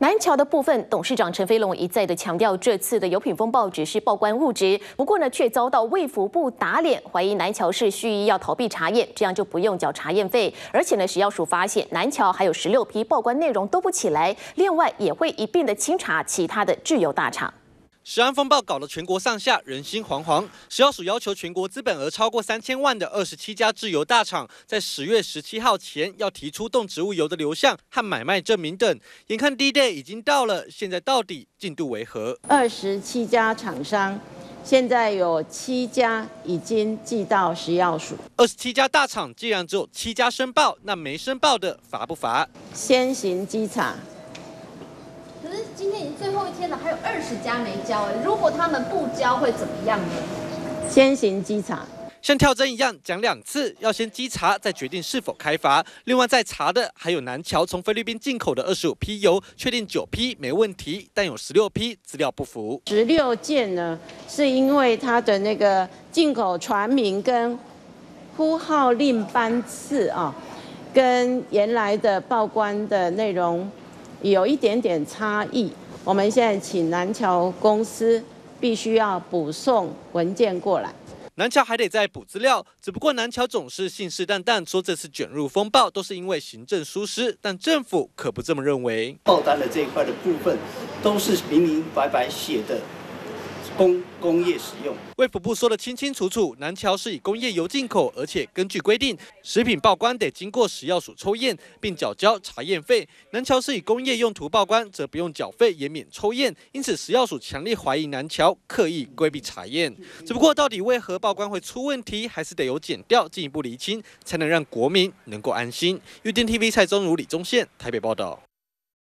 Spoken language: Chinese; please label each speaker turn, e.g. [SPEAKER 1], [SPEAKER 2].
[SPEAKER 1] 南桥的部分，董事长陈飞龙一再的强调，这次的油品风暴只是报关物质，不过呢，却遭到卫福部打脸，怀疑南桥是蓄意要逃避查验，这样就不用缴查验费。而且呢，食药署发现南桥还有十六批报关内容都不起来，另外也会一并的清查其他的制油大厂。
[SPEAKER 2] 食安风暴搞得全国上下人心惶惶，食药署要求全国资本额超过三千万的二十七家制油大厂，在十月十七号前要提出动植物油的流向和买卖证明等。眼看 D day 已经到了，现在到底进度为何？
[SPEAKER 3] 二十七家厂商，现在有七家已经寄到食药署。
[SPEAKER 2] 二十七家大厂既然只有七家申报，那没申报的罚不罚？
[SPEAKER 3] 先行稽查。
[SPEAKER 4] 今天已经最后一天了，还有二十家没交哎，如果他们不交会怎么样呢？
[SPEAKER 3] 先行稽查，
[SPEAKER 2] 像跳针一样讲两次，要先稽查再决定是否开罚。另外在查的还有南桥从菲律宾进口的二十五批油，确定九批没问题，但有十六批资料不符。
[SPEAKER 3] 十六件呢，是因为它的那个进口船名跟呼号令班次啊，跟原来的报关的内容。有一点点差异，我们现在请南桥公司必须要补送文件过来。
[SPEAKER 2] 南桥还得再补资料，只不过南桥总是信誓旦旦说这次卷入风暴都是因为行政疏失，但政府可不这么认为。
[SPEAKER 5] 报单的这一块的部分，都是明明白白写的。供工业使用，
[SPEAKER 2] 卫福部说的清清楚楚，南桥是以工业油进口，而且根据规定，食品报关得经过食药署抽验，并缴交查验费。南桥是以工业用途报关，则不用缴费，也免抽验。因此，食药署强烈怀疑南桥刻意规避查验。只不过，到底为何报关会出问题，还是得有检调进一步厘清，才能让国民能够安心。UDN TV 蔡宗如、李宗宪台北报道。